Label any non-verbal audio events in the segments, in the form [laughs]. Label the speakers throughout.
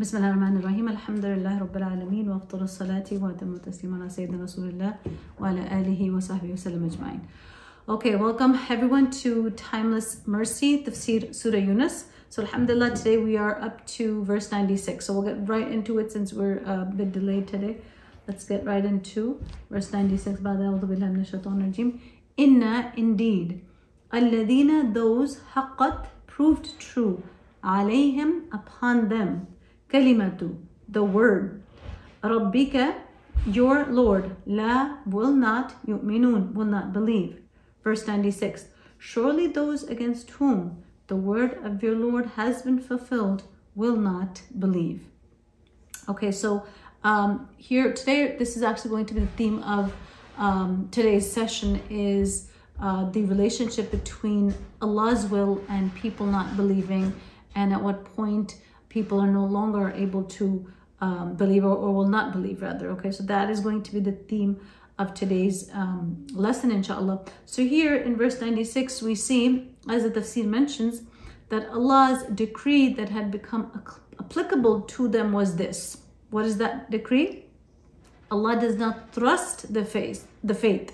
Speaker 1: بسم الله الرحمن الرحيم الحمد لله رب العالمين وافضل الصلاة واتم التسليم على سيدنا رسول الله وعلى آله وصحبه وسلم أجمعين Okay, welcome everyone to Timeless Mercy, Tafsir Surah Yunus. So Alhamdulillah, today we are up to verse 96. So we'll get right into it since we're a bit delayed today. Let's get right into verse 96. Inna, indeed. الَّذِينَ those haqqat, proved true. عليهم upon them. Kalimatu, the word. Rabbika, your Lord. La, will not, yu'minun, will not believe. Verse 96. Surely those against whom the word of your Lord has been fulfilled will not believe. Okay, so um, here today, this is actually going to be the theme of um, today's session is uh, the relationship between Allah's will and people not believing, and at what point people are no longer able to um, believe or, or will not believe, rather. Okay, so that is going to be the theme of today's um, lesson, inshallah. So here in verse 96, we see, as the tafsir mentions, that Allah's decree that had become applicable to them was this. What is that decree? Allah does not trust the faith, the faith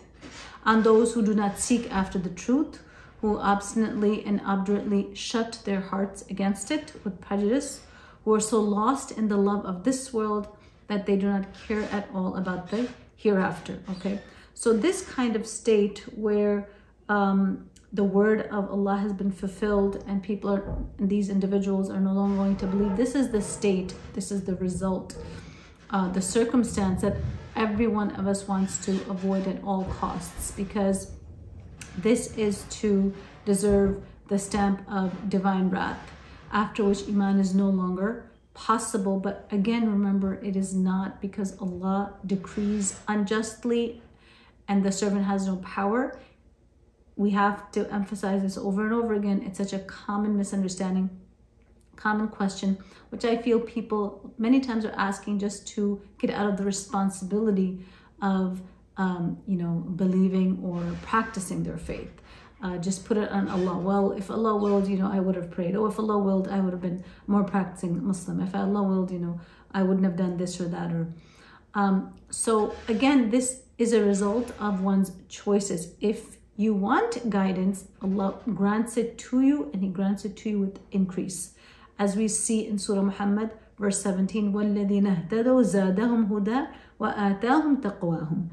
Speaker 1: on those who do not seek after the truth, who obstinately and obdurately shut their hearts against it with prejudice, who are so lost in the love of this world that they do not care at all about the hereafter. Okay, so this kind of state where um, the word of Allah has been fulfilled and people are, these individuals are no longer going to believe. This is the state. This is the result, uh, the circumstance that every one of us wants to avoid at all costs because this is to deserve the stamp of divine wrath, after which iman is no longer possible. But again, remember, it is not because Allah decrees unjustly and the servant has no power. We have to emphasize this over and over again. It's such a common misunderstanding, common question, which I feel people many times are asking just to get out of the responsibility of, um, you know, believing or practicing their faith. Uh, just put it on Allah. Well, if Allah willed, you know, I would have prayed. Oh, if Allah willed, I would have been more practicing Muslim. If Allah willed, you know, I wouldn't have done this or that. Or um, so again, this is a result of one's choices. If you want guidance, Allah grants it to you, and He grants it to you with increase, as we see in Surah Muhammad, verse 17. وَالَّذِينَ اهْتَدَوْا زَادَهُمْ هُدًى وَآتَاهُمْ تَقْوَاهُم.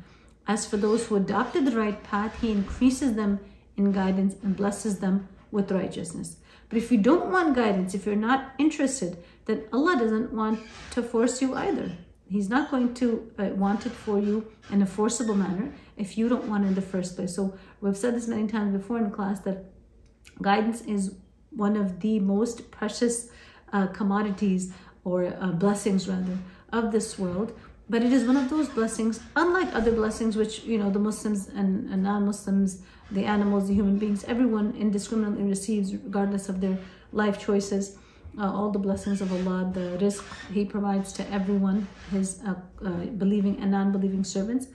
Speaker 1: As for those who adopted the right path, He increases them in guidance and blesses them with righteousness. But if you don't want guidance, if you're not interested, then Allah doesn't want to force you either. He's not going to uh, want it for you in a forcible manner if you don't want it in the first place. So we've said this many times before in class that guidance is one of the most precious uh, commodities or uh, blessings rather of this world. But it is one of those blessings unlike other blessings which you know the muslims and, and non-muslims the animals the human beings everyone indiscriminately receives regardless of their life choices. Uh, all the blessings of allah the rizq he provides to everyone his uh, uh, believing and non-believing servants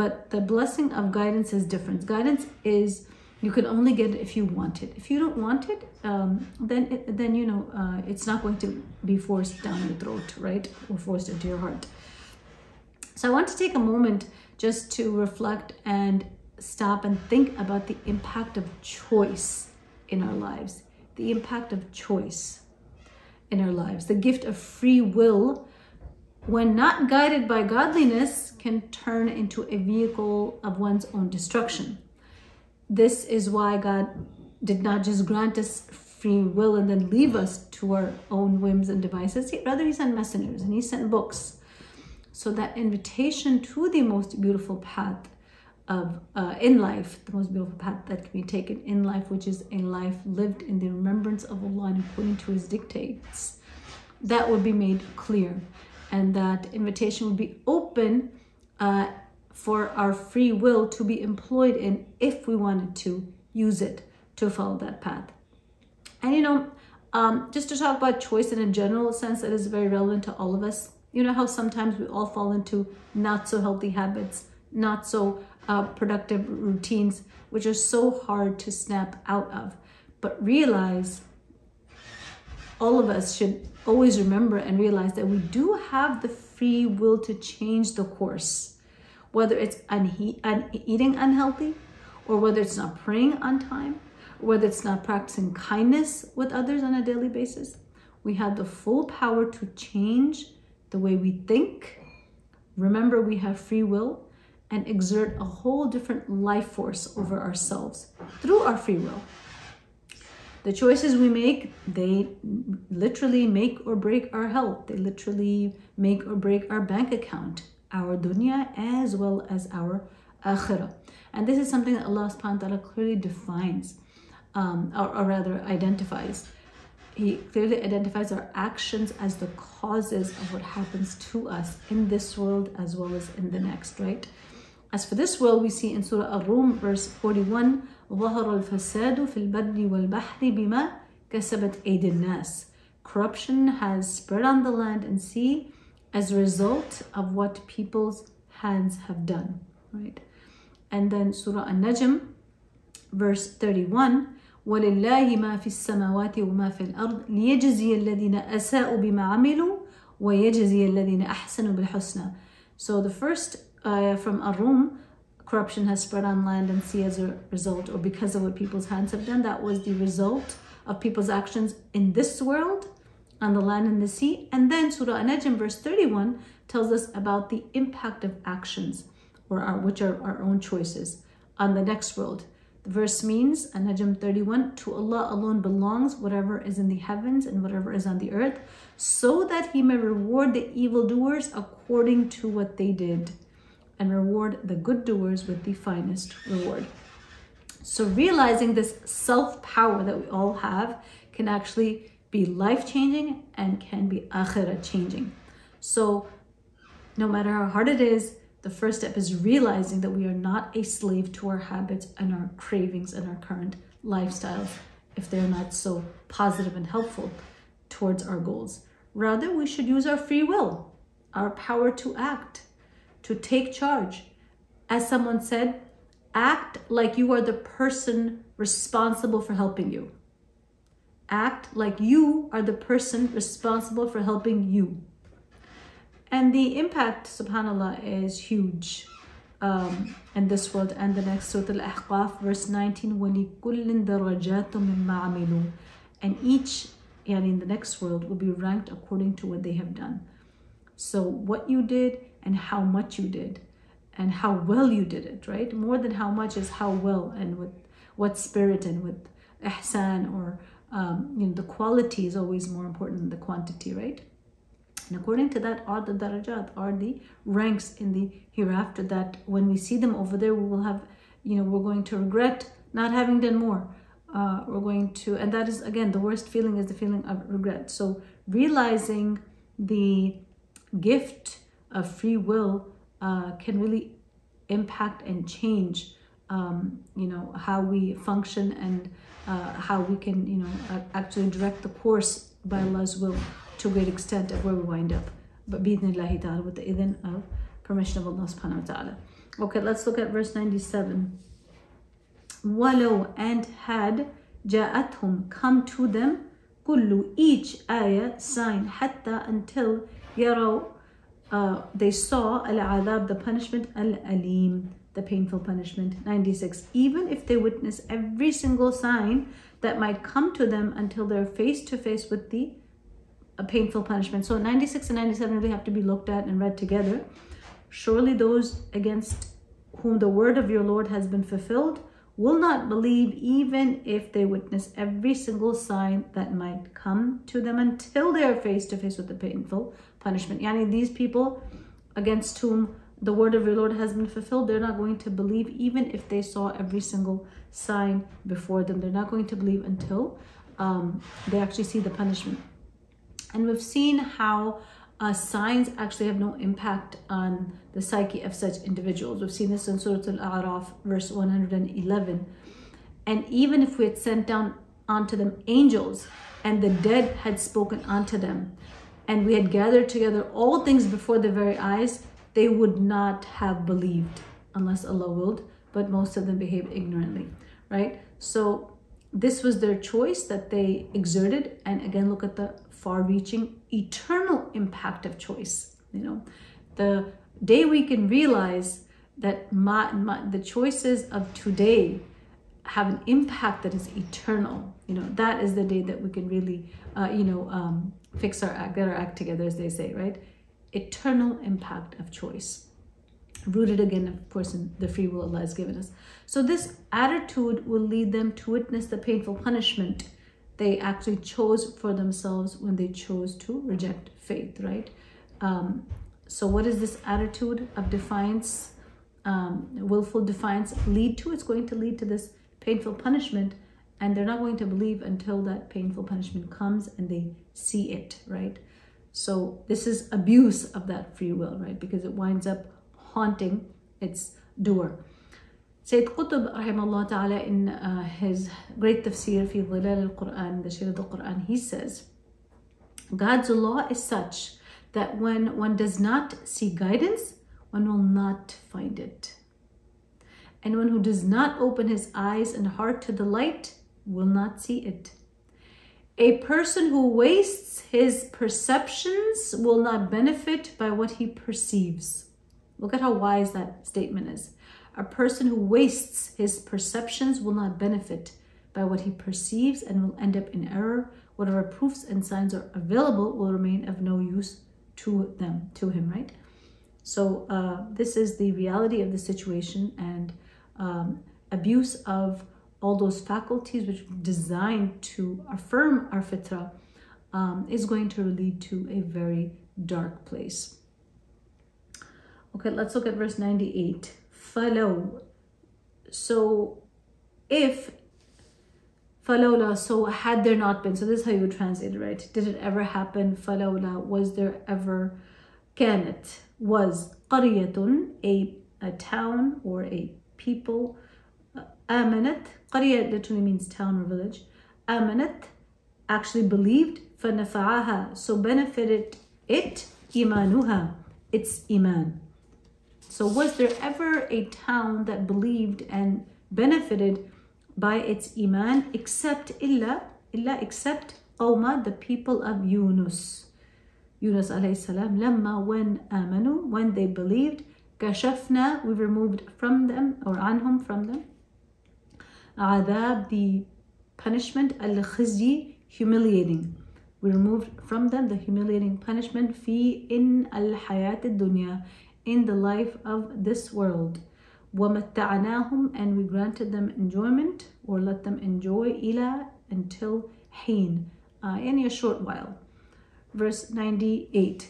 Speaker 1: but the blessing of guidance is different guidance is you can only get it if you want it if you don't want it um, then it, then you know uh, it's not going to be forced down your throat right or forced into your heart so I want to take a moment just to reflect and stop and think about the impact of choice in our lives. The impact of choice in our lives. The gift of free will, when not guided by godliness, can turn into a vehicle of one's own destruction. This is why God did not just grant us free will and then leave us to our own whims and devices. Rather, He sent messengers and He sent books so that invitation to the most beautiful path of uh, in life, the most beautiful path that can be taken in life, which is a life lived in the remembrance of Allah and according to His dictates, that would be made clear, and that invitation would be open uh, for our free will to be employed in if we wanted to use it to follow that path. And you know, um, just to talk about choice in a general sense that is very relevant to all of us you know how sometimes we all fall into not so healthy habits, not so uh, productive routines, which are so hard to snap out of. But realize all of us should always remember and realize that we do have the free will to change the course, whether it's un- un- eating unhealthy, or whether it's not praying on time, whether it's not practicing kindness with others on a daily basis. We have the full power to change the way we think. Remember, we have free will and exert a whole different life force over ourselves through our free will. The choices we make, they literally make or break our health. They literally make or break our bank account, our dunya, as well as our akhirah. And this is something that Allah subhanahu wa ta'ala clearly defines, um, or, or rather identifies. He clearly identifies our actions as the causes of what happens to us in this world as well as in the next, right? As for this world, we see in Surah Ar-Rum, verse 41, ظهر الفساد في البر والبحر بما كسبت أيدي الناس. Corruption has spread on the land and sea as a result of what people's hands have done, right? And then Surah An-Najm, verse 31, ولله ما في السماوات وما في الأرض ليجزي الذين أساءوا بما عملوا ويجزي الذين أحسنوا بالحسنى. So the first uh, from Ar-Rum, corruption has spread on land and sea as a result or because of what people's hands have done. That was the result of people's actions in this world, on the land and the sea. And then Surah An-Najm verse 31 tells us about the impact of actions, or our, which are our own choices, on the next world. The verse means, An-Najm 31, to Allah alone belongs whatever is in the heavens and whatever is on the earth, so that He may reward the evildoers according to what they did and reward the good doers with the finest reward. So, realizing this self power that we all have can actually be life changing and can be akhirah changing. So, no matter how hard it is, the first step is realizing that we are not a slave to our habits and our cravings and our current lifestyles if they're not so positive and helpful towards our goals. Rather, we should use our free will, our power to act, to take charge. As someone said, act like you are the person responsible for helping you. Act like you are the person responsible for helping you. And the impact, subhanAllah, is huge um, in this world and the next. Surah Al-Ahqaf, verse 19, وَلِكُلٍ دَرَجَاتٌ مِمَّا عَمِلُوا And each, yani in the next world, will be ranked according to what they have done. So what you did and how much you did and how well you did it, right? More than how much is how well and with what spirit and with ihsan or um, you know the quality is always more important than the quantity, right? And according to that are the darajat, are the ranks in the hereafter that when we see them over there, we will have, you know, we're going to regret not having done more. Uh, we're going to, and that is again, the worst feeling is the feeling of regret. So realizing the gift of free will uh, can really impact and change um, you know how we function and uh, how we can you know actually direct the course by Allah's will to a great extent of where we wind up. But bi-idhnillahi ta'ala with the idhn of permission of Allah subhanahu wa ta'ala. Okay let's look at verse 97 walau and had ja'athum come to them kullu each ayah sign hatta until yaraw uh, they saw al-adab, the punishment, al-alim, the painful punishment. 96. Even if they witness every single sign that might come to them until they're face to face with the a painful punishment. So 96 and 97 really have to be looked at and read together. Surely those against whom the word of your Lord has been fulfilled will not believe even if they witness every single sign that might come to them until they are face to face with the painful punishment. Yani these people against whom the word of your Lord has been fulfilled, they're not going to believe even if they saw every single sign before them. They're not going to believe until um, they actually see the punishment. And we've seen how uh, signs actually have no impact on the psyche of such individuals. We've seen this in Surah Al-A'raf, verse 111. And even if we had sent down onto them angels and the dead had spoken unto them, and we had gathered together all things before their very eyes, they would not have believed. unless Allah willed, but most of them behaved ignorantly, right? So this was their choice that they exerted. And again, look at the far reaching eternal impact of choice. You know, the day we can realize that my, my, the choices of today have an impact that is eternal, you know, that is the day that we can really, uh, you know, um, fix our act, get our act together, as they say, right? Eternal impact of choice rooted again, of course, in the free will Allah has given us. So this attitude will lead them to witness the painful punishment they actually chose for themselves when they chose to reject faith, right? Um, so what is this attitude of defiance, um, willful defiance lead to? It's going to lead to this painful punishment and they're not going to believe until that painful punishment comes and they see it, right? So this is abuse of that free will, right? Because it winds up haunting its doer. Sayyid Qutb rahimahullah ta'ala in uh, his great tafsir fi dhilal al-Quran, the shade of the Quran, he says, God's law is such that when one does not see guidance, one will not find it. And one who does not open his eyes and heart to the light will not see it. A person who wastes his perceptions will not benefit by what he perceives. Look at how wise that statement is. A person who wastes his perceptions will not benefit by what he perceives and will end up in error. Whatever proofs and signs are available will remain of no use to them, to him, right? So uh, this is the reality of the situation and um, abuse of all those faculties which are designed to affirm our fitra um, is going to lead to a very dark place. Okay, let's look at verse 98. Follow. So if falawla, so had there not been, so this is how you would translate it, right? Did it ever happen? Falawla, was there ever, كانت, was قرية, a, a town or a people, آمنت, قرية literally means town or village, آمنت, actually believed, فنفعها, so benefited it, إيمانها, its iman. so was there ever a town that believed and benefited by its iman except illa, illa except qawma, the people of Yunus. Yunus alayhi salam, lamma when amanu, when they believed, kashafna, we removed from them or anhum from them. Adab, the punishment, al-khizyi, humiliating. We removed from them the humiliating punishment fi in al-hayat dunya in the life of this world. وَمَتَّعْنَاهُمْ And we granted them enjoyment or let them enjoy ila until حين, uh, in a short while. Verse 98.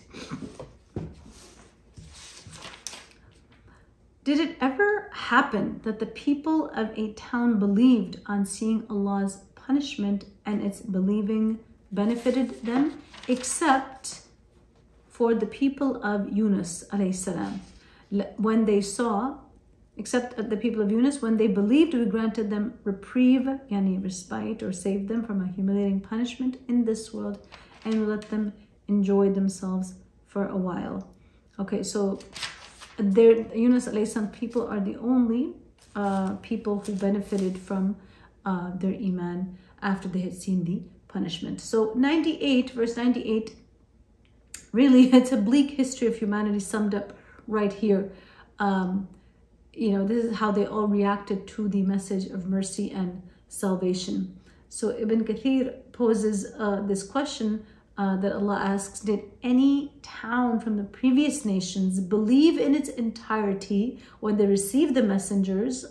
Speaker 1: Did it ever happen that the people of a town believed on seeing Allah's punishment and its believing benefited them, except for the people of Yunus salam. When they saw, except the people of Yunus, when they believed, we granted them reprieve, yani respite, or saved them from a humiliating punishment in this world, and let them enjoy themselves for a while. Okay, so there, Yunus salam people are the only uh, people who benefited from uh, their iman after they had seen the punishment. So 98, verse 98 really [laughs] it's a bleak history of humanity summed up right here. Um, you know this is how they all reacted to the message of mercy and salvation. So ibn kathir poses uh, this question uh, that allah asks did any town from the previous nations believe in its entirety when they received the messengers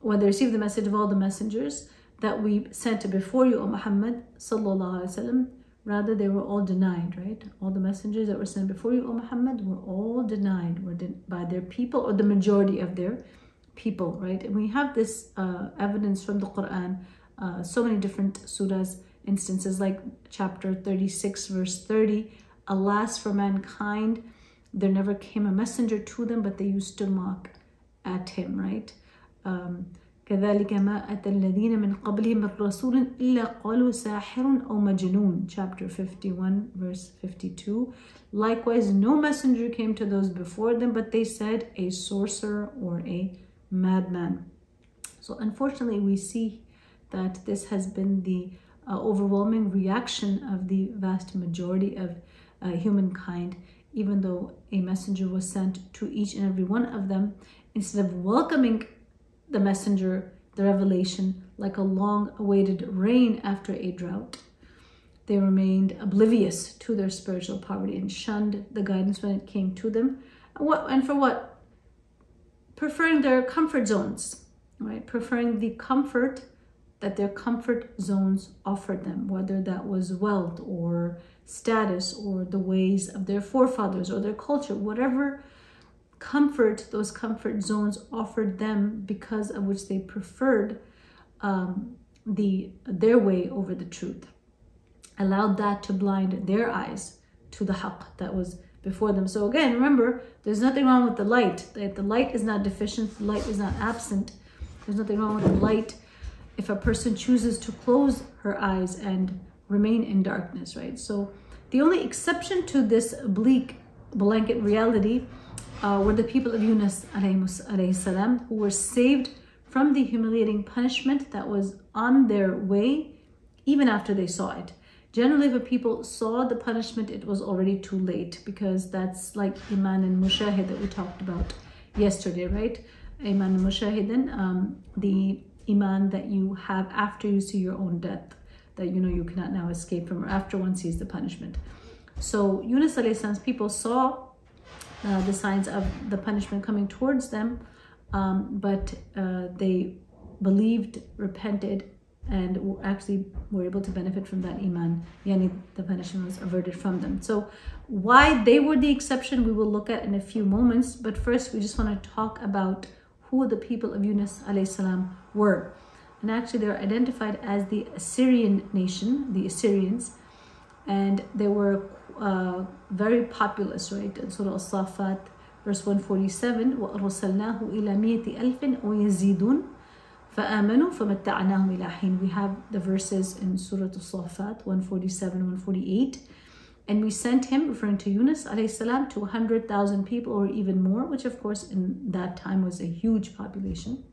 Speaker 1: when they received the message of all the messengers that we sent before you o muhammad sallallahu alaihi wasallam Rather, they were all denied, right? All the messengers that were sent before you, O Muhammad, were all denied were de by their people or the majority of their people, right? And we have this uh, evidence from the Quran, uh, so many different surahs, instances like chapter 36, verse 30. Alas for mankind, there never came a messenger to them, but they used to mock at him, right? Um, كذلك ما أتى الذين من قبلهم من رسول إلا قالوا ساحر أو مجنون chapter 51 verse 52 likewise no messenger came to those before them but they said a sorcerer or a madman so unfortunately we see that this has been the uh, overwhelming reaction of the vast majority of uh, humankind even though a messenger was sent to each and every one of them instead of welcoming the messenger, the revelation, like a long awaited rain after a drought. They remained oblivious to their spiritual poverty and shunned the guidance when it came to them. And, what, and for what? Preferring their comfort zones, right? Preferring the comfort that their comfort zones offered them, whether that was wealth or status or the ways of their forefathers or their culture, whatever comfort those comfort zones offered them because of which they preferred um, the their way over the truth. Allowed that to blind their eyes to the haqq that was before them. So again remember there's nothing wrong with the light. The light is not deficient the light is not absent. There's nothing wrong with the light. If a person chooses to close her eyes and remain in darkness right? So the only exception to this bleak blanket reality uh, were the people of Yunus salam, who were saved from the humiliating punishment that was on their way even after they saw it. Generally, if people saw the punishment, it was already too late because that's like Iman and Mushahid that we talked about yesterday, right? Iman and Mushahidin, um, the Iman that you have after you see your own death, that you know you cannot now escape from, or after one sees the punishment. So Yunus salam's people saw uh, the signs of the punishment coming towards them, um, but uh, they believed, repented, and actually were able to benefit from that iman. Yani the punishment was averted from them. So why they were the exception, we will look at in a few moments. But first, we just want to talk about who the people of Yunus salam were. And actually, they're identified as the Assyrian nation, the Assyrians, and they were uh, very populous, right? In Surah Al-Safat, verse 147, وَأَرْسَلْنَاهُ إِلَى مِيَةِ أَلْفٍ وَيَزِيدُونَ فَآمَنُوا فَمَتَّعْنَاهُمْ إِلَى حِينٍ We have the verses in Surah Al-Safat, 147, 148. And we sent him, referring to Yunus salam, to 100,000 people or even more, which of course in that time was a huge population.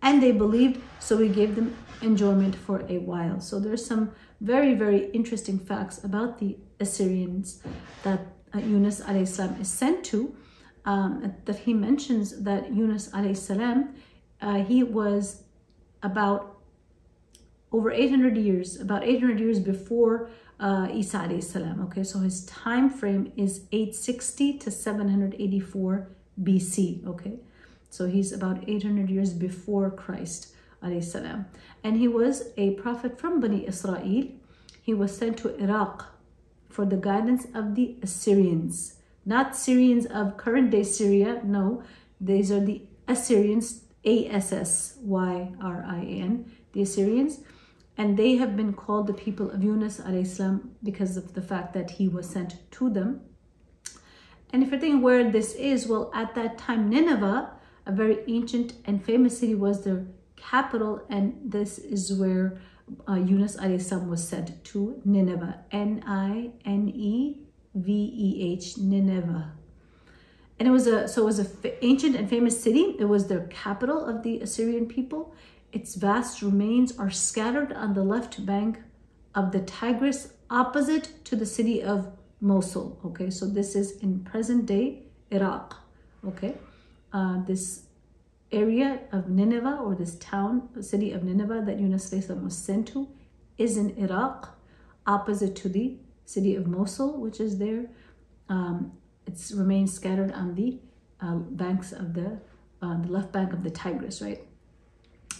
Speaker 1: And they believed, so we gave them enjoyment for a while. So there's some very, very interesting facts about the Assyrians that uh, Yunus salam is sent to. Um, that he mentions that Yunus salam, uh, he was about over 800 years, about 800 years before uh, Isa salam. Okay, so his time frame is 860 to 784 BC. Okay, so he's about 800 years before Christ salam. And he was a prophet from Bani Israel. He was sent to Iraq for the guidance of the Assyrians. Not Syrians of current day Syria, no. These are the Assyrians, A-S-S-Y-R-I-N, the Assyrians. And they have been called the people of Yunus salam because of the fact that he was sent to them. And if you're thinking where this is, well, at that time, Nineveh, a very ancient and famous city, was their capital and this is where uh, Yunus was sent to Nineveh. N-I-N-E-V-E-H, Nineveh. And it was a, so it was an ancient and famous city. It was their capital of the Assyrian people. Its vast remains are scattered on the left bank of the Tigris opposite to the city of Mosul. Okay, so this is in present day Iraq. Okay, uh, this area of Nineveh or this town, city of Nineveh that Yunus was sent to is in Iraq, opposite to the city of Mosul, which is there. Um, it's remains scattered on the uh, banks of the, uh, the left bank of the Tigris, right?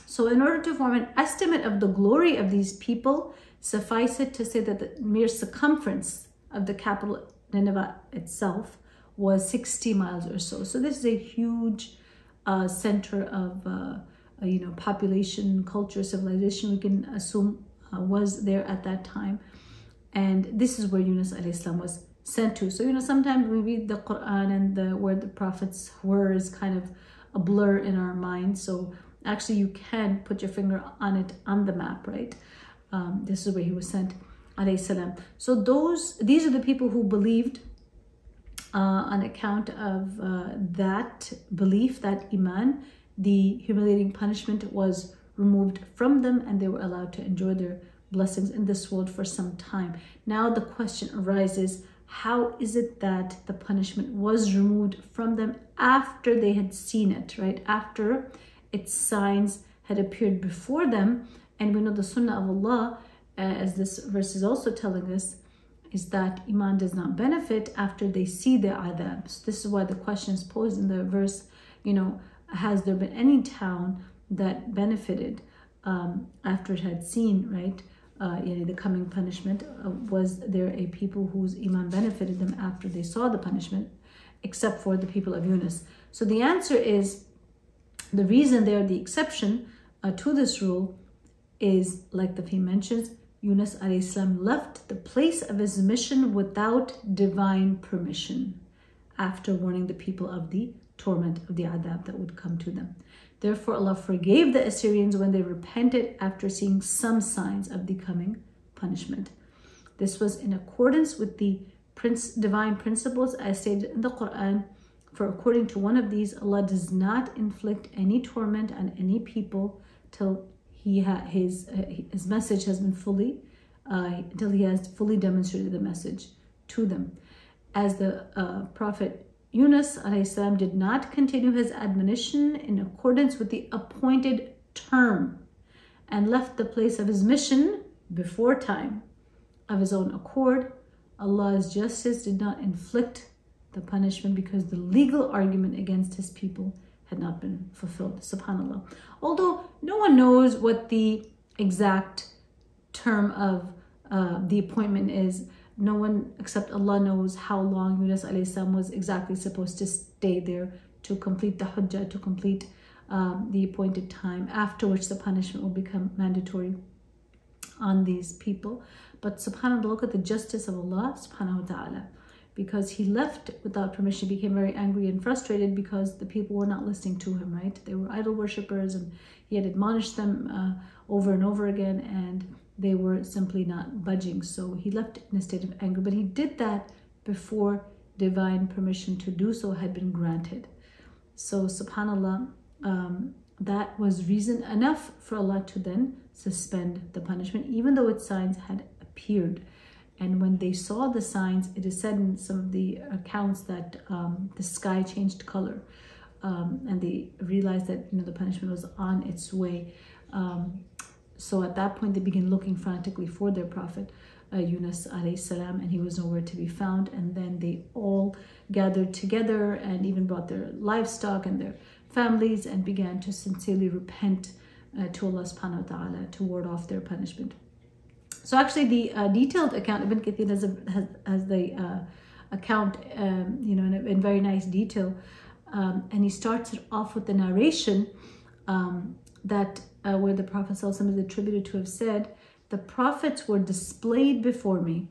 Speaker 1: So in order to form an estimate of the glory of these people, suffice it to say that the mere circumference of the capital Nineveh itself was 60 miles or so. So this is a huge uh, center of uh, you know population, culture, civilization. We can assume uh, was there at that time, and this is where Yunus salam was sent to. So you know sometimes we read the Quran and the where the prophets were is kind of a blur in our mind. So Actually, you can put your finger on it on the map, right? Um, this is where he was sent, alayhi. So those, these are the people who believed uh, on account of uh, that belief, that iman, the humiliating punishment was removed from them and they were allowed to enjoy their blessings in this world for some time. Now the question arises, how is it that the punishment was removed from them after they had seen it, right? After its signs had appeared before them. And we know the sunnah of Allah, uh, as this verse is also telling us, is that iman does not benefit after they see the adab. This is why the question is posed in the verse, you know, has there been any town that benefited um, after it had seen, right? uh, you know, the coming punishment, uh, was there a people whose iman benefited them after they saw the punishment, except for the people of Yunus? So the answer is the reason they're the exception uh, to this rule is, like the theme mentions, Yunus salam left the place of his mission without divine permission after warning the people of the torment of the adab that would come to them. Therefore, Allah forgave the Assyrians when they repented after seeing some signs of the coming punishment. This was in accordance with the prince, divine principles as stated in the Quran. For according to one of these, Allah does not inflict any torment on any people till he his uh, his message has been fully uh, until he has fully demonstrated the message to them. As the uh, Prophet Yunus salam did not continue his admonition in accordance with the appointed term and left the place of his mission before time of his own accord. Allah's justice did not inflict the punishment because the legal argument against his people had not been fulfilled. Subhanallah. Although no one knows what the exact term of uh, the appointment is, no one except Allah knows how long Yunus salam was exactly supposed to stay there to complete the hujjah, to complete um, the appointed time, after which the punishment will become mandatory on these people. But subhanAllah, look at the justice of Allah subhanahu wa ta'ala. Because he left without permission, became very angry and frustrated because the people were not listening to him, right? They were idol worshippers and he had admonished them uh, over and over again and they were simply not budging. So he left in a state of anger, but he did that before divine permission to do so had been granted. So, subhanAllah, um, that was reason enough for Allah to then suspend the punishment, even though its signs had appeared. And when they saw the signs, it is said in some of the accounts that um, the sky changed color. Um, and they realized that you know the punishment was on its way. Um, so at that point, they begin looking frantically for their prophet, uh, Yunus salam, and he was nowhere to be found. And then they all gathered together and even brought their livestock and their families and began to sincerely repent uh, to Allah subhanahu wa ta'ala to ward off their punishment. So actually the uh, detailed account, Ibn Kathir has, a, has, has the uh, account, um, you know, in, in, very nice detail. Um, and he starts it off with the narration um, that uh, where the Prophet is attributed to have said, The prophets were displayed before me.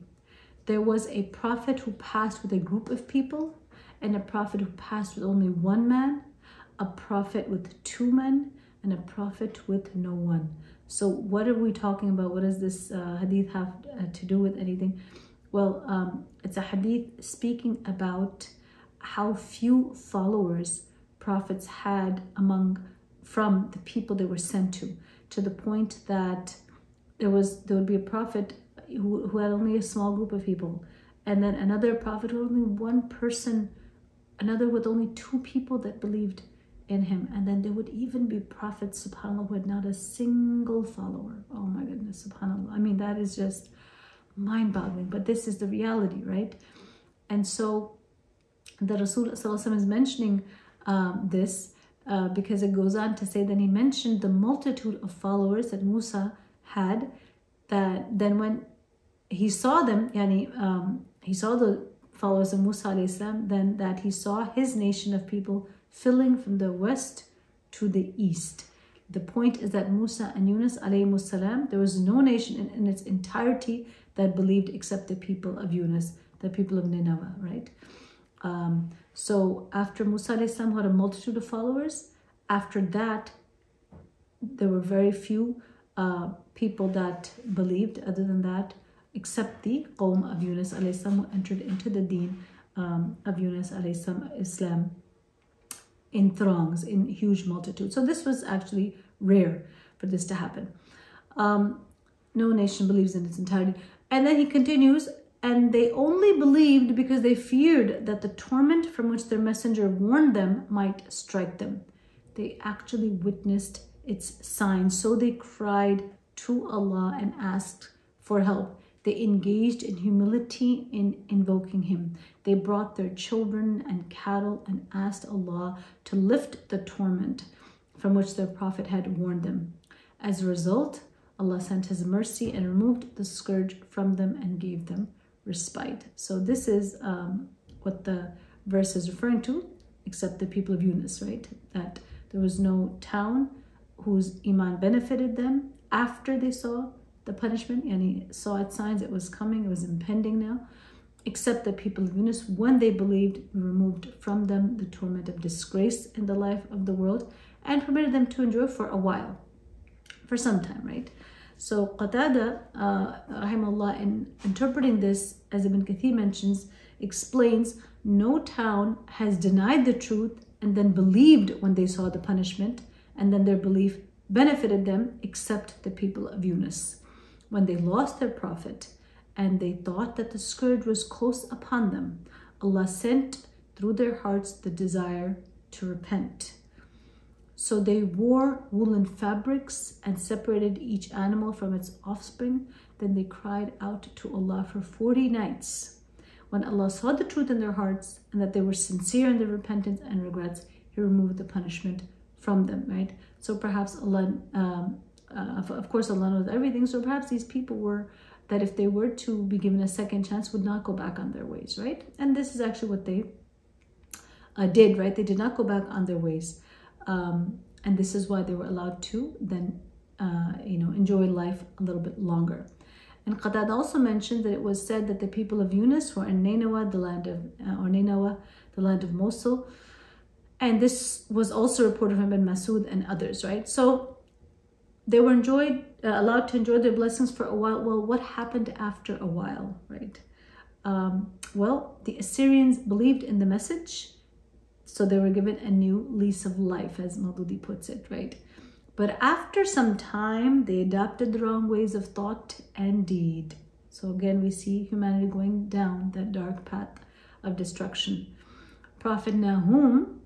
Speaker 1: There was a prophet who passed with a group of people, and a prophet who passed with only one man, a prophet with two men, and a prophet with no one. So, what are we talking about? What does this uh, hadith have uh, to do with anything? Well, um, it's a hadith speaking about how few followers prophets had among from the people they were sent to, to the point that there was there would be a prophet who, who had only a small group of people, and then another prophet who only one person, another with only two people that believed in him, and then there would even be prophets, subhanAllah, who had not a single follower. Oh my goodness, subhanAllah. I mean, that is just mind-boggling, but this is the reality, right? And so the Rasul is mentioning um, this uh, because it goes on to say that he mentioned the multitude of followers that Musa had that then when he saw them yani, um, he saw the followers of Musa then that he saw his nation of people filling from the west to the east. The point is that Musa and Yunus salam, there was no nation in, in, its entirety that believed except the people of Yunus, the people of Nineveh, right? Um, so after Musa salam had a multitude of followers, after that, there were very few uh, people that believed other than that, except the Qawm of Yunus alayhi who entered into the deen um, of Yunus alayhi salam in throngs, in huge multitudes. So this was actually rare for this to happen. Um, no nation believes in its entirety. And then he continues, and they only believed because they feared that the torment from which their messenger warned them might strike them. They actually witnessed its signs, so they cried to Allah and asked for help. They engaged in humility in invoking Him. They brought their children and cattle and asked Allah to lift the torment from which their Prophet had warned them. As a result, Allah sent His mercy and removed the scourge from them and gave them respite. So this is um, what the verse is referring to, except the people of Yunus, right? That there was no town whose iman benefited them after they saw the punishment, and he saw its signs, it was coming, it was impending now, except the people of Yunus, when they believed, removed from them the torment of disgrace in the life of the world and permitted them to enjoy for a while, for some time, right? So Qatada, uh, rahimahullah, in interpreting this, as Ibn Kathir mentions, explains no town has denied the truth and then believed when they saw the punishment, and then their belief benefited them except the people of Yunus. When they lost their prophet and they thought that the scourge was close upon them, Allah sent through their hearts the desire to repent. So they wore woolen fabrics and separated each animal from its offspring. Then they cried out to Allah for 40 nights. When Allah saw the truth in their hearts and that they were sincere in their repentance and regrets, He removed the punishment from them, right? So perhaps Allah, um, uh, of course, Allah knows everything. So perhaps these people were that if they were to be given a second chance, would not go back on their ways, right? And this is actually what they uh, did, right? They did not go back on their ways. Um, and this is why they were allowed to then, uh, you know, enjoy life a little bit longer. And Qatada also mentioned that it was said that the people of Yunus were in Nineveh, the land of, uh, or Nineveh, the land of Mosul. And this was also reported from Ibn Masud and others, right? So they were enjoyed, uh, allowed to enjoy their blessings for a while. Well, what happened after a while, right? Um, well, the Assyrians believed in the message so they were given a new lease of life, as Maududi puts it, right? But after some time, they adopted the wrong ways of thought and deed. So again, we see humanity going down that dark path of destruction. Prophet Nahum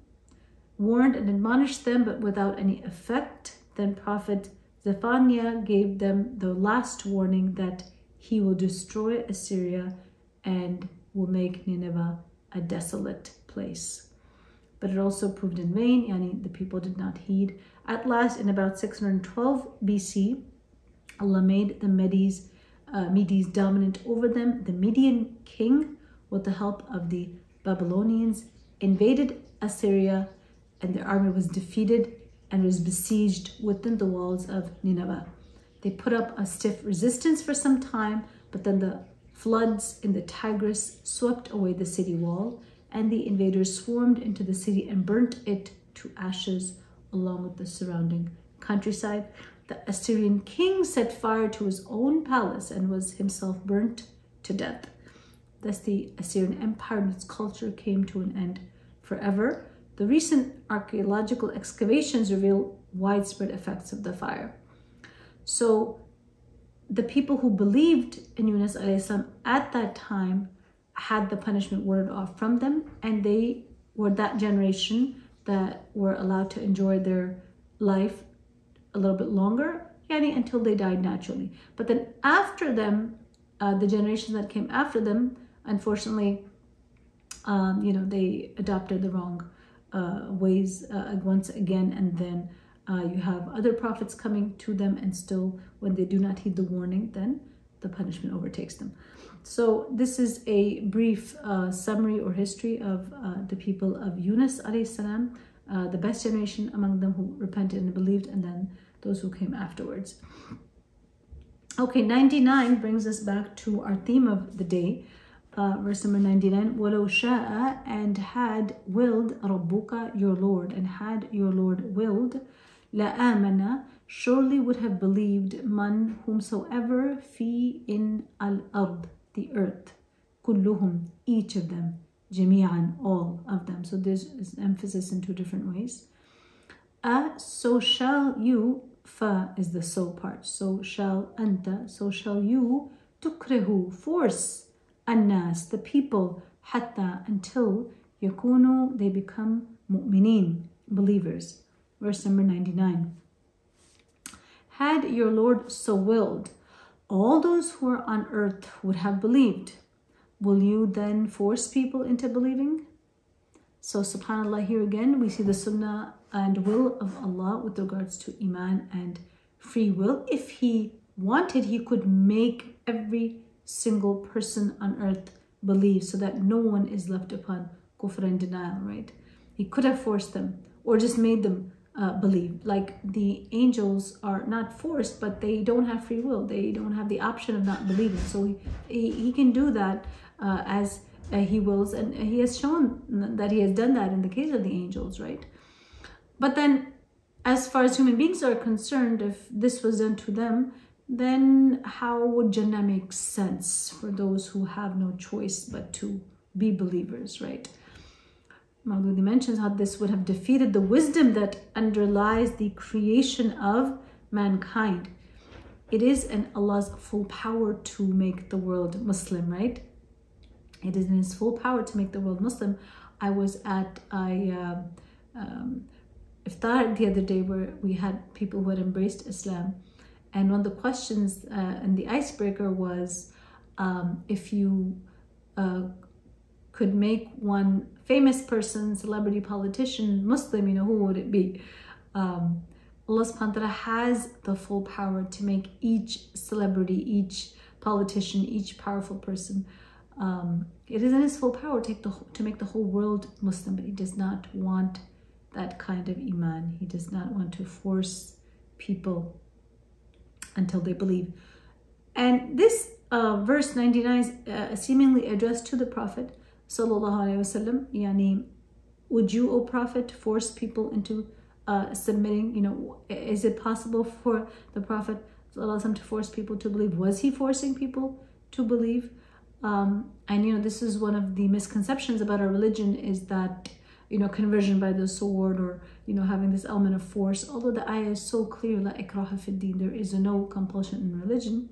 Speaker 1: warned and admonished them, but without any effect. Then Prophet Zephaniah gave them the last warning that he will destroy Assyria and will make Nineveh a desolate place but it also proved in vain, yani the people did not heed. At last, in about 612 BC, Allah made the Medes, uh, Medes dominant over them. The Median king, with the help of the Babylonians, invaded Assyria and their army was defeated and was besieged within the walls of Nineveh. They put up a stiff resistance for some time, but then the floods in the Tigris swept away the city wall and the invaders swarmed into the city and burnt it to ashes along with the surrounding countryside. The Assyrian king set fire to his own palace and was himself burnt to death. Thus, the Assyrian Empire and its culture came to an end forever. The recent archaeological excavations reveal widespread effects of the fire. So, the people who believed in Yunus at that time had the punishment warded off from them and they were that generation that were allowed to enjoy their life a little bit longer yani until they died naturally but then after them uh, the generation that came after them unfortunately um, you know they adopted the wrong ways uh, once again and then uh, you have other prophets coming to them and still when they do not heed the warning then the punishment overtakes them so this is a brief uh, summary or history of uh, the people of Yunus salam, uh, the best generation among them who repented and believed, and then those who came afterwards. Okay, 99 brings us back to our theme of the day Uh, verse number 99, وَلَوْ شَاءَ And had willed رَبُّكَ your Lord, and had your Lord willed, لَآمَنَ surely would have believed man whomsoever fi in al-ard, the earth, kulluhum, each of them, jami'an, all of them. So there's emphasis in two different ways. A, so shall you, fa is the so part, so shall anta, so shall you, tukrehu, force, annas, the people, hatta, until yakunu, they become mu'minin, believers. Verse number 99. Had your Lord so willed, all those who are on earth would have believed. Will you then force people into believing? So, subhanAllah, here again, we see the sunnah and will of Allah with regards to Iman and free will. If He wanted, He could make every single person on earth believe so that no one is left upon kufr and denial, right? He could have forced them or just made them uh, believe. Like the angels are not forced, but they don't have free will. They don't have the option of not believing. So he, he, he can do that uh, as uh, he wills. And he has shown that he has done that in the case of the angels, right? But then as far as human beings are concerned, if this was done to them, then how would Jannah make sense for those who have no choice but to be believers, right? Maududi mentions how this would have defeated the wisdom that underlies the creation of mankind. It is in Allah's full power to make the world Muslim, right? It is in His full power to make the world Muslim. I was at a uh, um, iftar the other day where we had people who had embraced Islam, and one of the questions uh, and the icebreaker was um, if you uh, could make one famous person, celebrity, politician, Muslim, you know, who would it be? Um, Allah subhanahu wa ta'ala has the full power to make each celebrity, each politician, each powerful person. Um, it is in his full power to, the, to make the whole world Muslim, but he does not want that kind of iman. He does not want to force people until they believe. And this uh, verse 99 is uh, seemingly addressed to the Prophet sallallahu alaihi wasallam yani would you o prophet force people into uh, submitting? You know is it possible for the prophet to force people to believe? Was he forcing people to believe? Um, and you know this is one of the misconceptions about our religion is that you know conversion by the sword or you know having this element of force although the ayah is so clear la ikraha fi there is no compulsion in religion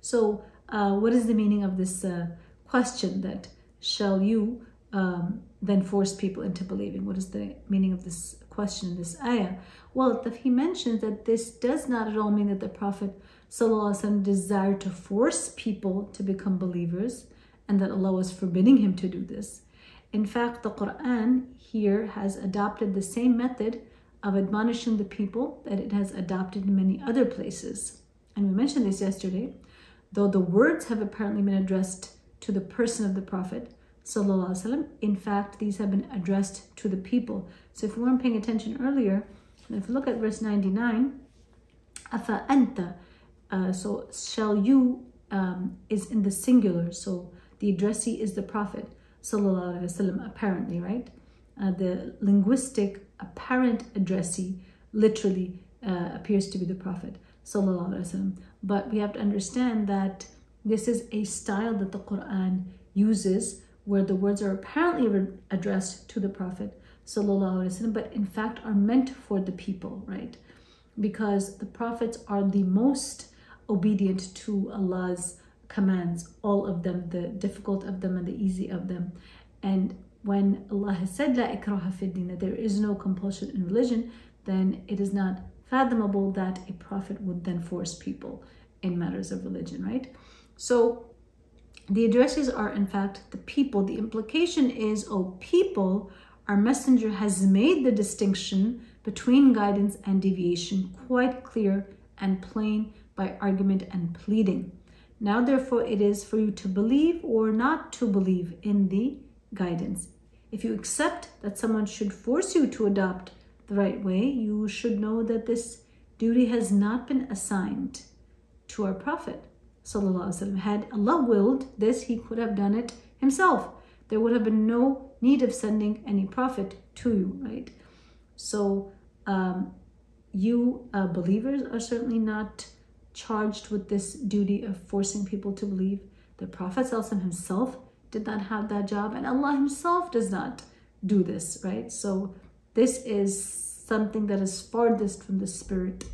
Speaker 1: so uh, what is the meaning of this uh, question that shall you um, then force people into believing? What is the meaning of this question, in this ayah? Well, he mentions that this does not at all mean that the Prophet desired to force people to become believers and that Allah was forbidding him to do this. In fact, the Quran here has adopted the same method of admonishing the people that it has adopted in many other places. And we mentioned this yesterday, though the words have apparently been addressed to the person of the Prophet. In fact, these have been addressed to the people. So if we weren't paying attention earlier, if you look at verse 99, Afa anta, uh, so shall you um, is in the singular. So the addressee is the Prophet, Sallallahu Alaihi Wasallam, apparently, right? Uh, the linguistic apparent addressee literally uh, appears to be the Prophet Sallallahu Alaihi Wasallam. But we have to understand that this is a style that the Quran uses where the words are apparently addressed to the Prophet Sallallahu Alaihi Wasallam, but in fact are meant for the people, right? Because the prophets are the most obedient to Allah's commands, all of them, the difficult of them and the easy of them. And when Allah has said La ikraha fiddin, that there is no compulsion in religion, then it is not fathomable that a prophet would then force people in matters of religion, right? So the addresses are in fact the people. The implication is, oh people, our messenger has made the distinction between guidance and deviation quite clear and plain by argument and pleading. Now, therefore, it is for you to believe or not to believe in the guidance. If you accept that someone should force you to adopt the right way, you should know that this duty has not been assigned to our Prophet. Had Allah willed this, He could have done it Himself. There would have been no need of sending any prophet to you, right? So, um, you uh, believers are certainly not charged with this duty of forcing people to believe. The Prophet himself did not have that job, and Allah Himself does not do this, right? So, this is something that is farthest from the spirit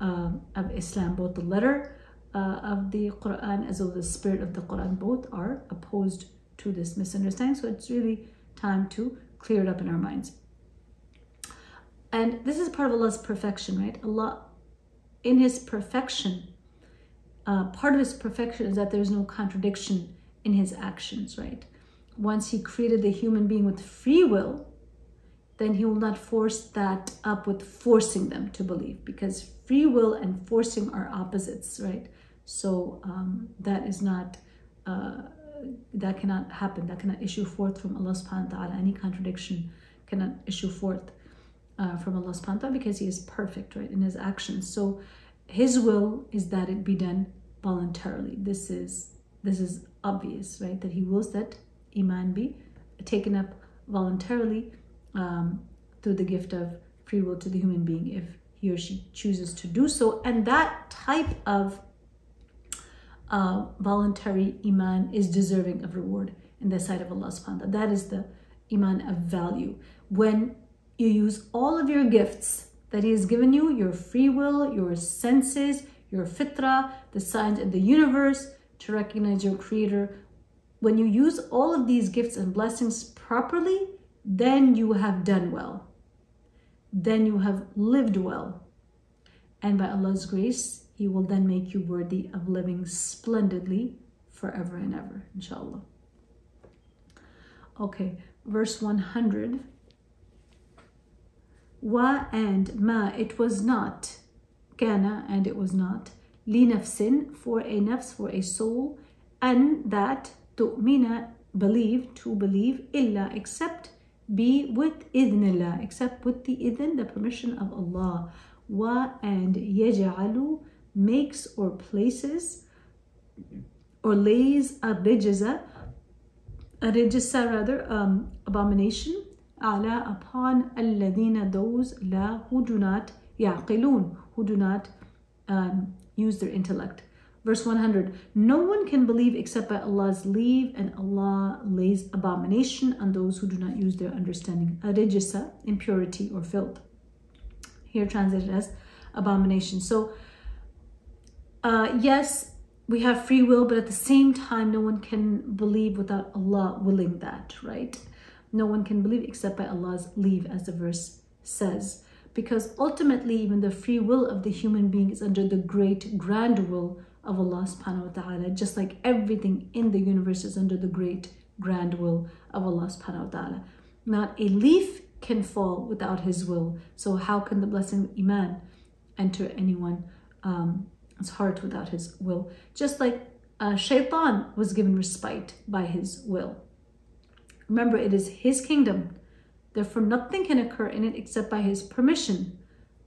Speaker 1: uh, of Islam. Both the letter uh, of the Quran as well as the spirit of the Quran, both are opposed to this misunderstanding. So, it's really time to clear it up in our minds. And this is part of Allah's perfection, right? Allah, in His perfection, uh, part of His perfection is that there's no contradiction in His actions, right? Once He created the human being with free will, then He will not force that up with forcing them to believe because free will and forcing are opposites, right? So um, that is not, uh, that cannot happen. That cannot issue forth from Allah subhanahu wa ta'ala. Any contradiction cannot issue forth uh, from Allah subhanahu because He is perfect, right, in His actions. So His will is that it be done voluntarily. This is this is obvious, right? That He wills that Iman be taken up voluntarily um, through the gift of free will to the human being if he or she chooses to do so. And that type of uh, voluntary Iman is deserving of reward in the sight of Allah subhanahu wa ta'ala. That is the Iman of value. When you use all of your gifts that He has given you your free will, your senses, your fitra, the signs in the universe to recognize your Creator. When you use all of these gifts and blessings properly, then you have done well. Then you have lived well. And by Allah's grace, He will then make you worthy of living splendidly forever and ever, inshallah. Okay, verse 100 wa and ma it was not. Kana and it was not. Li nafsin for a nafs for a soul. And that tu'mina believe to believe illa except be with idnillah except with the idn the permission of Allah. Wa and yaj'alu makes or places or lays a rijza a rijza rather um, abomination ala upon alladina those la who do not yaqilun who do not um, use their intellect. Verse 100 no one can believe except by allah's leave and allah lays abomination on those who do not use their understanding. Arijisa impurity or filth. Here translated as abomination. So uh, yes we have free will but at the same time no one can believe without allah willing that right no one can believe except by Allah's leave, as the verse says. Because ultimately, even the free will of the human being is under the great grand will of Allah subhanahu wa ta'ala, just like everything in the universe is under the great grand will of Allah subhanahu wa ta'ala. Not a leaf can fall without His will. So, how can the blessing of Iman enter anyone's um, heart without His will? Just like uh, Shaitan was given respite by His will. Remember, it is his kingdom. Therefore, nothing can occur in it except by his permission.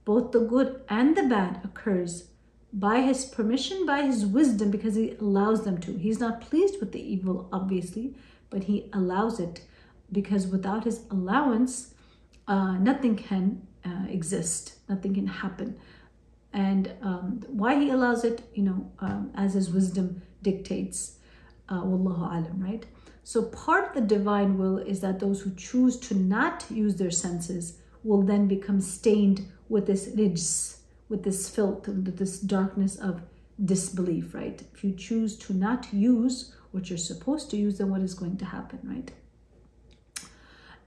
Speaker 1: Both the good and the bad occurs by his permission, by his wisdom, because he allows them to. He's not pleased with the evil, obviously, but he allows it because without his allowance, uh, nothing can uh, exist, nothing can happen. And um, why he allows it, you know, um, as his wisdom dictates. Uh, Wallahu alam, right? So part of the divine will is that those who choose to not use their senses will then become stained with this rijs, with this filth, with this darkness of disbelief, right? If you choose to not use what you're supposed to use, then what is going to happen, right?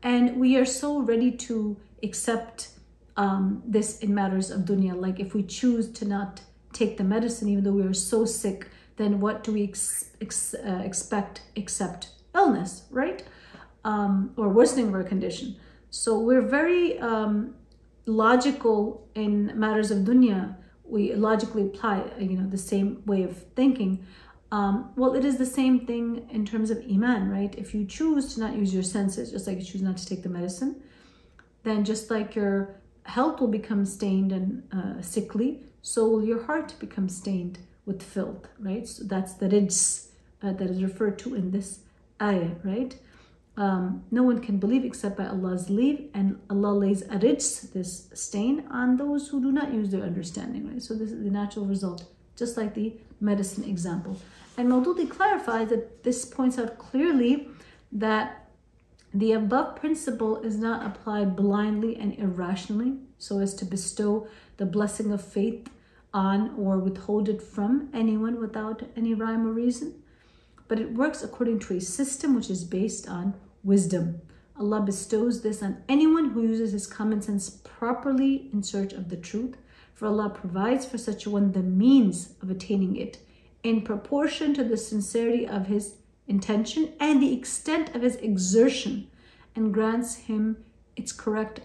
Speaker 1: And we are so ready to accept um, this in matters of dunya. Like if we choose to not take the medicine, even though we are so sick, then what do we ex ex uh, expect except illness, right? Um, or worsening of our condition. So we're very um, logical in matters of dunya. We logically apply, you know, the same way of thinking. Um, well, it is the same thing in terms of iman, right? If you choose to not use your senses, just like you choose not to take the medicine, then just like your health will become stained and uh, sickly, so will your heart become stained with filth, right? So that's the rijs uh, that is referred to in this ayah, right? um, no one can believe except by Allah's leave, and Allah lays a rijs, this stain, on those who do not use their understanding. Right? So this is the natural result, just like the medicine example. And Maududi clarifies that this points out clearly that the above principle is not applied blindly and irrationally, so as to bestow the blessing of faith on or withhold it from anyone without any rhyme or reason but it works according to a system which is based on wisdom. Allah bestows this on anyone who uses his common sense properly in search of the truth, for Allah provides for such a one the means of attaining it in proportion to the sincerity of his intention and the extent of his exertion and grants him its correct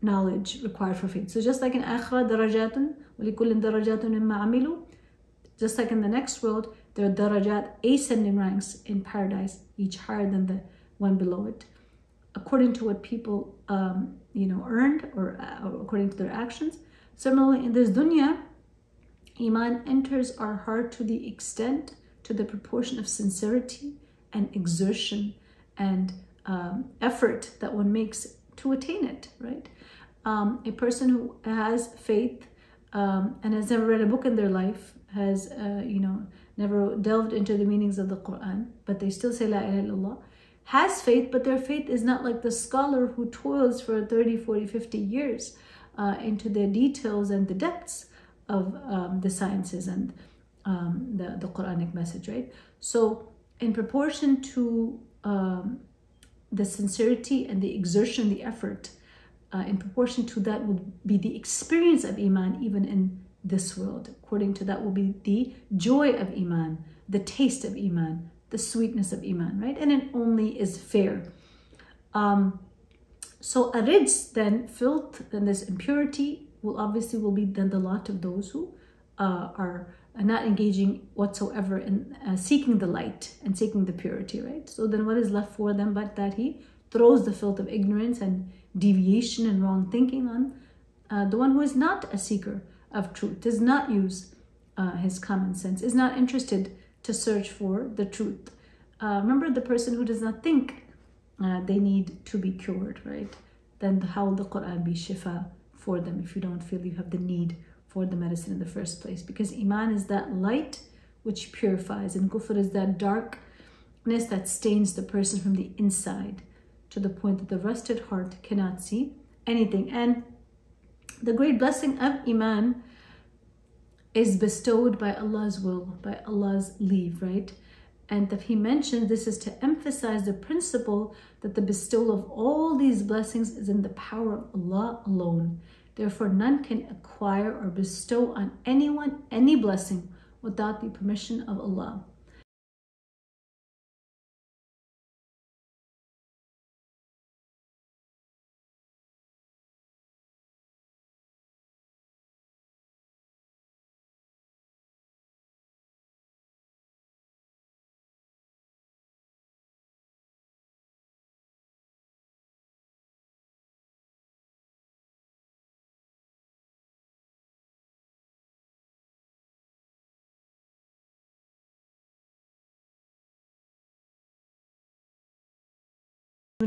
Speaker 1: knowledge required for faith. So just like in akhirah, darajatun, just like in the next world, there are darajat, ascending ranks in paradise, each higher than the one below it, according to what people, um, you know, earned or, uh, or according to their actions. Similarly, in this dunya, Iman enters our heart to the extent, to the proportion of sincerity and exertion and um, effort that one makes to attain it, right? Um, a person who has faith um, and has never read a book in their life, has, uh, you know, never delved into the meanings of the Quran, but they still say La ilaha illallah, has faith, but their faith is not like the scholar who toils for 30, 40, 50 years uh, into the details and the depths of um, the sciences and um, the, the Quranic message, right? So in proportion to um, the sincerity and the exertion, the effort, uh, in proportion to that would be the experience of Iman even in this world. According to that will be the joy of Iman, the taste of Iman, the sweetness of Iman, right? And it only is fair. Um, so arids then, filth, then this impurity will obviously will be then the lot of those who uh, are not engaging whatsoever in uh, seeking the light and seeking the purity, right? So then what is left for them but that he throws the filth of ignorance and deviation and wrong thinking on uh, the one who is not a seeker of truth, does not use uh, his common sense, is not interested to search for the truth. Uh, remember the person who does not think uh, they need to be cured, right? Then how will the Quran be shifa for them if you don't feel you have the need for the medicine in the first place? Because Iman is that light which purifies, and kufr is that darkness that stains the person from the inside to the point that the rusted heart cannot see anything. And the great blessing of Iman is bestowed by Allah's will, by Allah's leave, right? And that he mentioned this is to emphasize the principle that the bestowal of all these blessings is in the power of Allah alone. Therefore, none can acquire or bestow on anyone any blessing without the permission of Allah.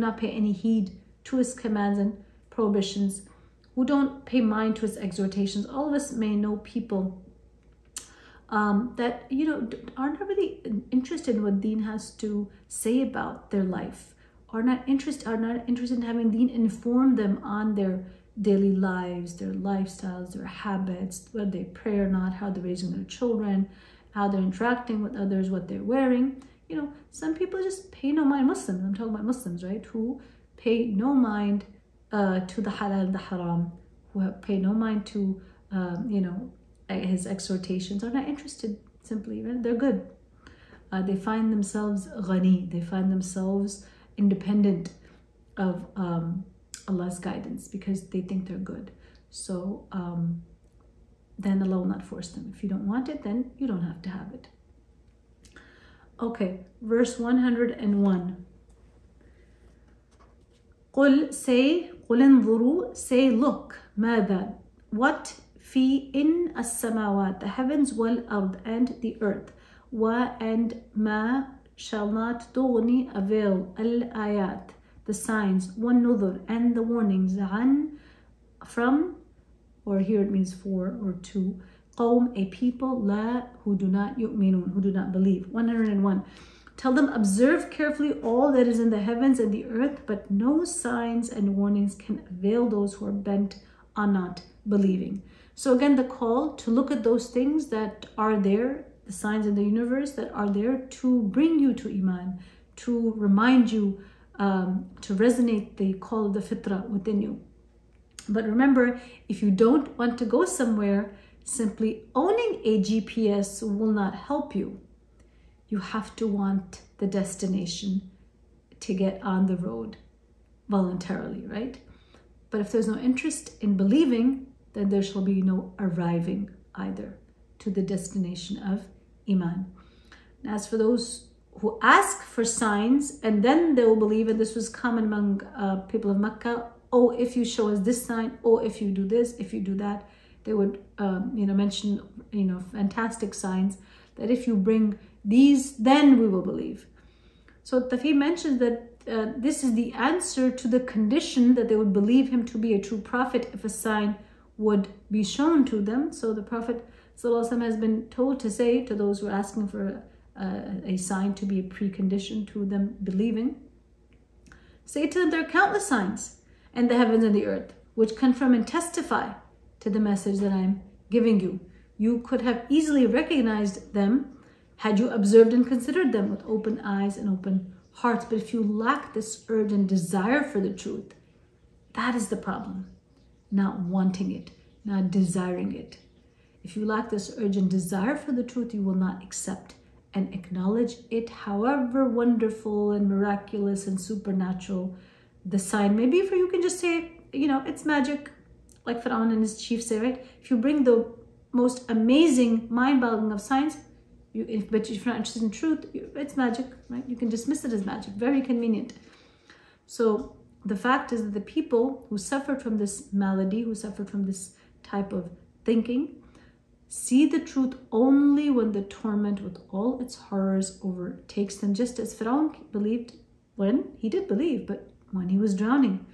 Speaker 1: Not pay any heed to his commands and prohibitions, who don't pay mind to his exhortations. All of us may know people um, that, you know, are not really interested in what Deen has to say about their life, are not interested, are not interested in having Deen inform them on their daily lives, their lifestyles, their habits, whether they pray or not, how they're raising their children, how they're interacting with others, what they're wearing you know, some people just pay no mind, Muslims, I'm talking about Muslims, right, who pay no mind uh, to the halal and the haram, who pay no mind to, um, you know, his exhortations, are not interested simply, right? They're good. Uh, they find themselves ghani, they find themselves independent of um, Allah's guidance because they think they're good. So um, then Allah will not force them. If you don't want it, then you don't have to have it. Okay, verse 101. قل say قل انظروا say look ماذا what في in السماوات the heavens والأرض and the earth و and ما shall not تغني avail الآيات the signs والنذر and the warnings عن from or here it means for or to a people, who do not who do not believe. 101. Tell them, observe carefully all that is in the heavens and the earth, but no signs and warnings can avail those who are bent on not believing. So again, the call to look at those things that are there, the signs in the universe that are there to bring you to Iman, to remind you, um, to resonate the call of the fitra within you. But remember, if you don't want to go somewhere, simply owning a GPS will not help you you have to want the destination to get on the road voluntarily, right? But if there's no interest in believing, then there shall be no arriving either to the destination of Iman. And as for those who ask for signs and then they will believe, and this was common among uh, people of Mecca, oh, if you show us this sign, oh, if you do this, if you do that, they would, um, you know, mention, you know, fantastic signs that if you bring these, then we will believe. So Tafi mentions that uh, this is the answer to the condition that they would believe him to be a true prophet if a sign would be shown to them. So the Prophet ﷺ has been told to say to those who are asking for a, a sign to be a precondition to them believing, say to them, there are countless signs in the heavens and the earth which confirm and testify to the message that I'm giving you. You could have easily recognized them had you observed and considered them with open eyes and open hearts. But if you lack this urge and desire for the truth, that is the problem. Not wanting it, not desiring it. If you lack this urge and desire for the truth, you will not accept and acknowledge it, however wonderful and miraculous and supernatural the sign may be for you. can just say, you know, it's magic, like Pharaoh and his chief say, right? If you bring the most amazing, mind-boggling of science, you, if, but if you're not interested in truth, it's magic, right? You can dismiss it as magic. Very convenient. So the fact is that the people who suffered from this malady, who suffered from this type of thinking, see the truth only when the torment with all its horrors overtakes them, just as Pharaoh believed when he did believe, but when he was drowning.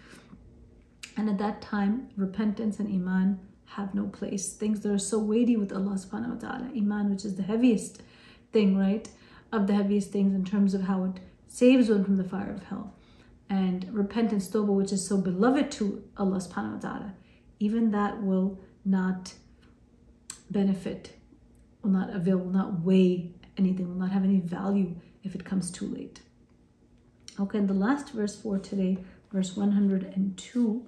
Speaker 1: And at that time, repentance and iman have no place. Things that are so weighty with Allah subhanahu wa ta'ala. Iman, which is the heaviest thing, right? Of the heaviest things in terms of how it saves one from the fire of hell. And repentance, tawbah, which is so beloved to Allah subhanahu wa ta'ala, even that will not benefit, will not avail, will not weigh anything, will not have any value if it comes too late. Okay, and the last verse for today, verse 102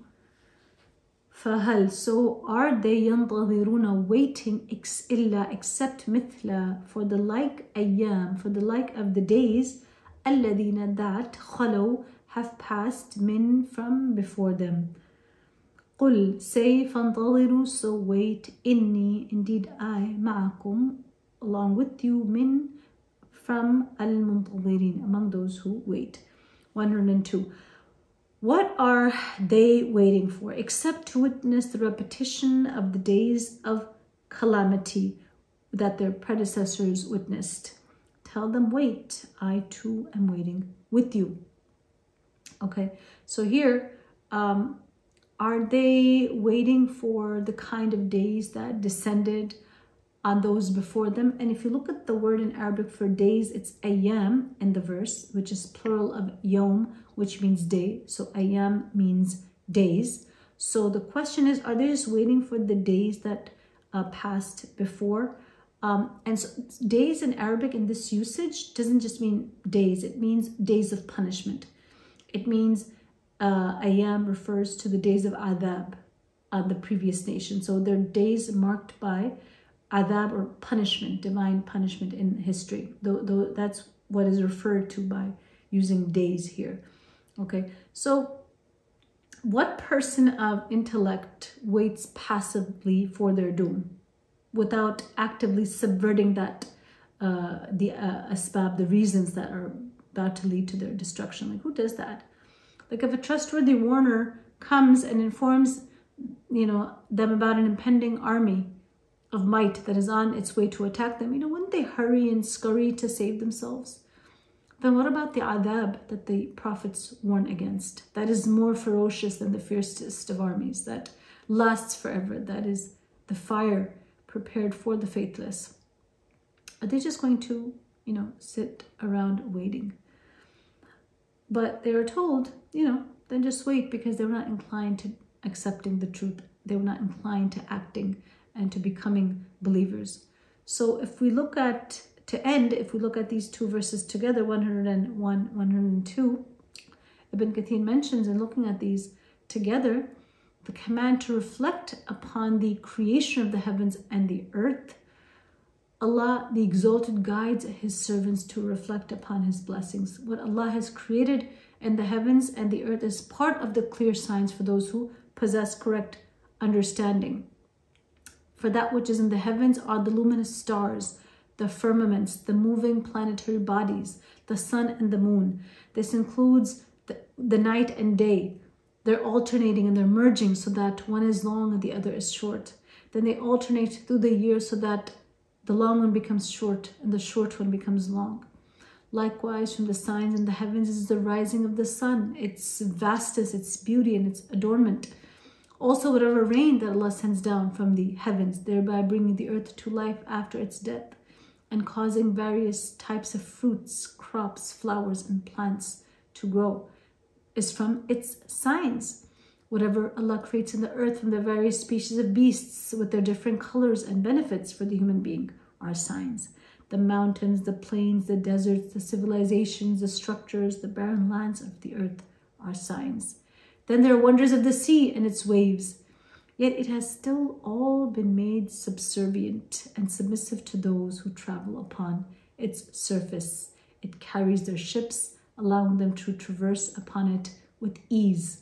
Speaker 1: فهل so are they ينتظرون waiting إلا except مثل for the like أيام for the like of the days الذين that خلوا have passed من from before them قل say فانتظروا so wait إني indeed I معكم along with you من from المنتظرين among those who wait 102 what are they waiting for except to witness the repetition of the days of calamity that their predecessors witnessed? Tell them, wait, I too am waiting with you. Okay, so here, um, are they waiting for the kind of days that descended on those before them. And if you look at the word in Arabic for days, it's ayam in the verse, which is plural of yom, which means day. So ayam means days. So the question is, are they just waiting for the days that uh, passed before? Um, and so days in Arabic in this usage doesn't just mean days, it means days of punishment. It means uh, ayam refers to the days of adab on the previous nation. So they're days marked by adab or punishment, divine punishment in history. Though, though that's what is referred to by using days here. Okay, so what person of intellect waits passively for their doom without actively subverting that uh, the uh, asbab, the reasons that are about to lead to their destruction? Like who does that? Like if a trustworthy warner comes and informs, you know, them about an impending army, of might that is on its way to attack them, you know, wouldn't they hurry and scurry to save themselves? then what about the adab that the prophets warn against? That is more ferocious than the fiercest of armies, that lasts forever, that is the fire prepared for the faithless. Are they just going to, you know, sit around waiting? But they were told, you know, then just wait because they were not inclined to accepting the truth. They were not inclined to acting and to becoming believers. So if we look at, to end, if we look at these two verses together, 101, 102, Ibn Kathir mentions in looking at these together, the command to reflect upon the creation of the heavens and the earth. Allah, the Exalted, guides His servants to reflect upon His blessings. What Allah has created in the heavens and the earth is part of the clear signs for those who possess correct understanding. For that which is in the heavens are the luminous stars, the firmaments, the moving planetary bodies, the sun and the moon. This includes the, the night and day. They're alternating and they're merging so that one is long and the other is short. Then they alternate through the year so that the long one becomes short and the short one becomes long. Likewise, from the signs in the heavens is the rising of the sun, its vastness, its beauty, and its adornment. Also, whatever rain that Allah sends down from the heavens, thereby bringing the earth to life after its death, and causing various types of fruits, crops, flowers, and plants to grow, is from its signs. Whatever Allah creates in the earth from the various species of beasts with their different colors and benefits for the human being are signs. The mountains, the plains, the deserts, the civilizations, the structures, the barren lands of the earth are signs. Then there are wonders of the sea and its waves. Yet it has still all been made subservient and submissive to those who travel upon its surface. It carries their ships, allowing them to traverse upon it with ease.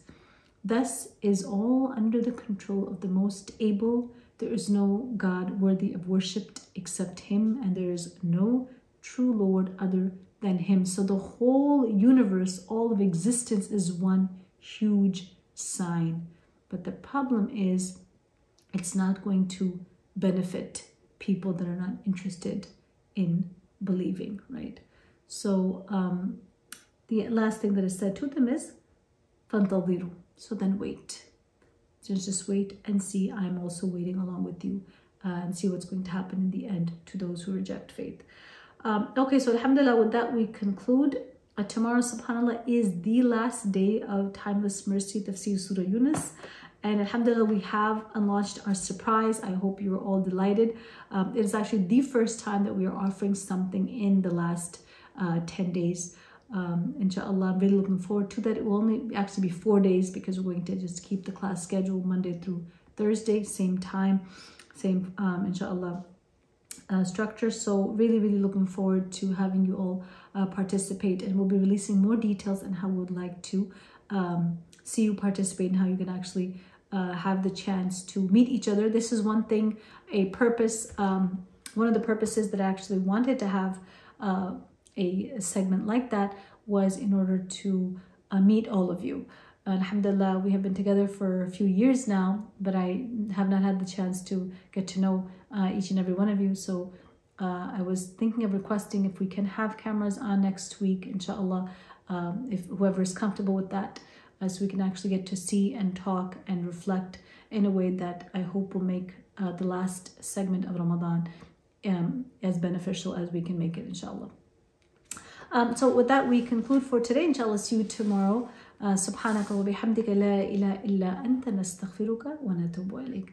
Speaker 1: Thus is all under the control of the most able. There is no God worthy of worship except Him, and there is no true Lord other than Him. So the whole universe, all of existence, is one huge sign. But the problem is, it's not going to benefit people that are not interested in believing, right? So um, the last thing that is said to them is, فَانْتَظِرُوا So then wait. Just, just wait and see. I'm also waiting along with you uh, and see what's going to happen in the end to those who reject faith. Um, okay, so alhamdulillah, with that we conclude uh, tomorrow, subhanAllah, is the last day of Timeless Mercy Tafsir Surah Yunus. And alhamdulillah, we have launched our surprise. I hope you're all delighted. Um, it is actually the first time that we are offering something in the last uh, 10 days. Um, inshallah, I'm really looking forward to that. It will only actually be four days because we're going to just keep the class schedule Monday through Thursday, same time, same, um, inshallah, uh, structure. So really, really looking forward to having you all uh, participate and we'll be releasing more details on how we would like to um, see you participate and how you can actually uh, have the chance to meet each other. This is one thing, a purpose, um, one of the purposes that I actually wanted to have uh, a segment like that was in order to uh, meet all of you. Alhamdulillah, we have been together for a few years now, but I have not had the chance to get to know uh, each and every one of you. So uh, I was thinking of requesting if we can have cameras on next week, inshallah, um, if whoever is comfortable with that, uh, so we can actually get to see and talk and reflect in a way that I hope will make uh, the last segment of Ramadan um, as beneficial as we can make it, inshallah. Um, so with that, we conclude for today. Inshallah, see you tomorrow. سبحانك وبحمدك لا إله إلا أنت نستغفرك ونتوب إليك